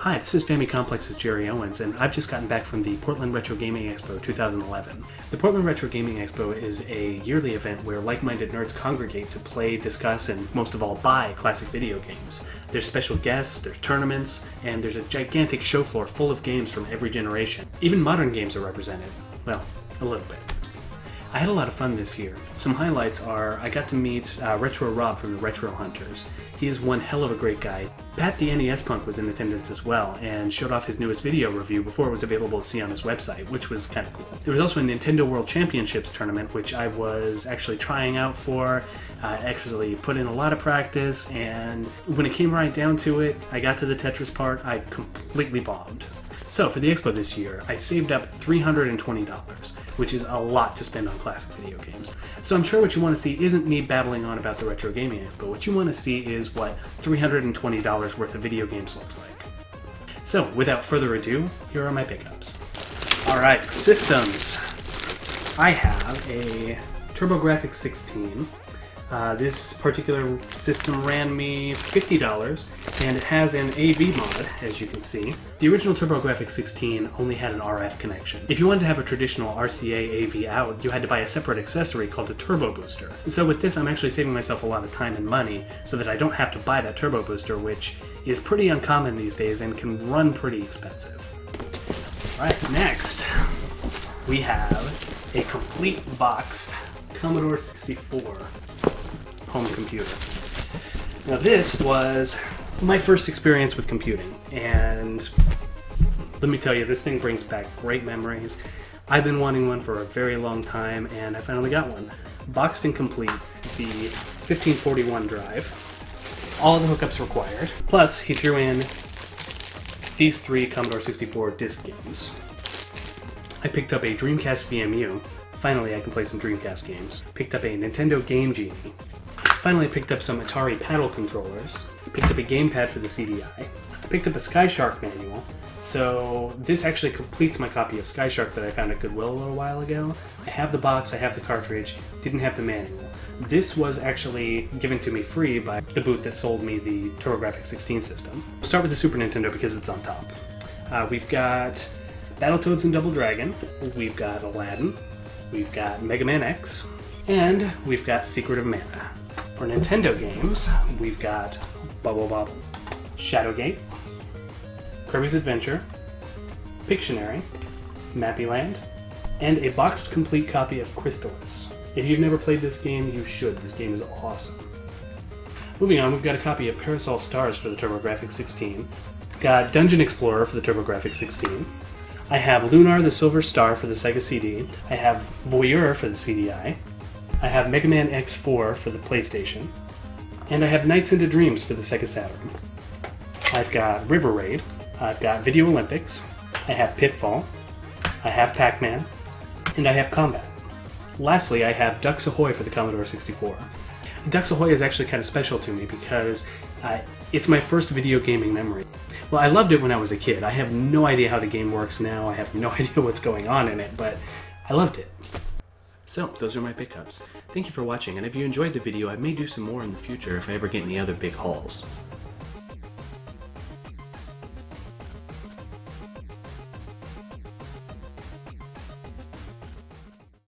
Hi, this is Family Jerry Owens, and I've just gotten back from the Portland Retro Gaming Expo 2011. The Portland Retro Gaming Expo is a yearly event where like minded nerds congregate to play, discuss, and most of all, buy classic video games. There's special guests, there's tournaments, and there's a gigantic show floor full of games from every generation. Even modern games are represented. Well, a little bit. I had a lot of fun this year. Some highlights are I got to meet uh, Retro Rob from the Retro Hunters. He is one hell of a great guy. Pat the NES Punk was in attendance as well and showed off his newest video review before it was available to see on his website, which was kind of cool. There was also a Nintendo World Championships tournament, which I was actually trying out for. I actually put in a lot of practice, and when it came right down to it, I got to the Tetris part, I completely bombed. So, for the expo this year, I saved up $320, which is a lot to spend on classic video games. So, I'm sure what you want to see isn't me babbling on about the Retro Gaming Expo. What you want to see is what $320 worth of video games looks like. So, without further ado, here are my pickups. Alright, systems. I have a TurboGrafx 16 uh, this particular system ran me $50, and it has an AV mod, as you can see. The original TurboGrafx 16 only had an RF connection. If you wanted to have a traditional RCA AV out, you had to buy a separate accessory called a turbo booster. So with this, I'm actually saving myself a lot of time and money so that I don't have to buy that turbo booster, which is pretty uncommon these days and can run pretty expensive. Alright, next, we have a complete boxed Commodore 64 home computer. Now, this was my first experience with computing, and let me tell you, this thing brings back great memories. I've been wanting one for a very long time, and I finally got one. Boxed and complete, the 1541 drive, all the hookups required. Plus, he threw in these three Commodore 64 disc games. I picked up a Dreamcast VMU. Finally, I can play some Dreamcast games. Picked up a Nintendo Game Genie. Finally picked up some Atari paddle controllers. Picked up a gamepad for the CDI. Picked up a Skyshark manual. So this actually completes my copy of Skyshark that I found at Goodwill a little while ago. I have the box, I have the cartridge, didn't have the manual. This was actually given to me free by the booth that sold me the TurboGrafx 16 system. We'll start with the Super Nintendo because it's on top. Uh, we've got Battletoads and Double Dragon, we've got Aladdin, we've got Mega Man X, and we've got Secret of Mana. For Nintendo games, we've got Bubble Bobble, Shadowgate, Kirby's Adventure, Pictionary, Mappyland, and a boxed complete copy of Crystalis. If you've never played this game, you should. This game is awesome. Moving on, we've got a copy of Parasol Stars for the TurboGrafx 16. Got Dungeon Explorer for the TurboGrafx 16. I have Lunar the Silver Star for the Sega CD. I have Voyeur for the CDI. I have Mega Man X4 for the PlayStation, and I have Nights into Dreams for the Sega Saturn. I've got River Raid, I've got Video Olympics, I have Pitfall, I have Pac Man, and I have Combat. Lastly, I have Ducks Ahoy for the Commodore 64. Ducks Ahoy is actually kind of special to me because uh, it's my first video gaming memory. Well, I loved it when I was a kid. I have no idea how the game works now. I have no idea what's going on in it, but I loved it. So, those are my pickups. Thank you for watching, and if you enjoyed the video, I may do some more in the future if I ever get any other big hauls.